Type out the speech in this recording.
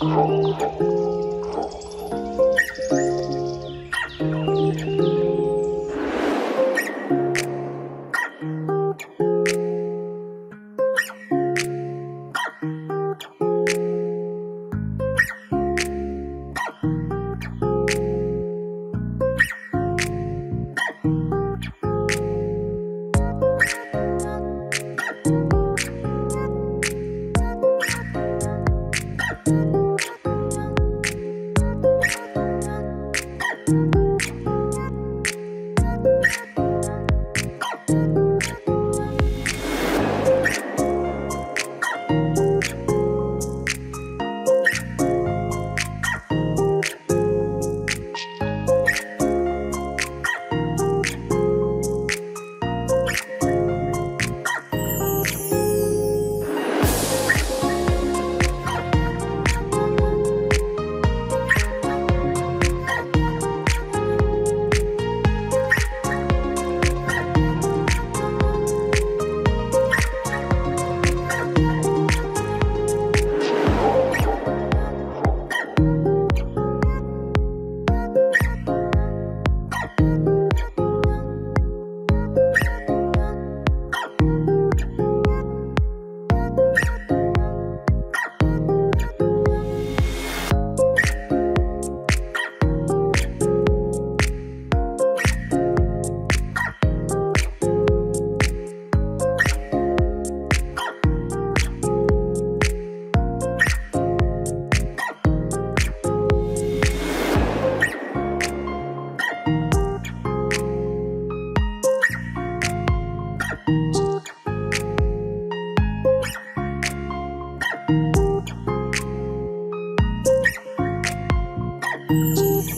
Oh, 嗯。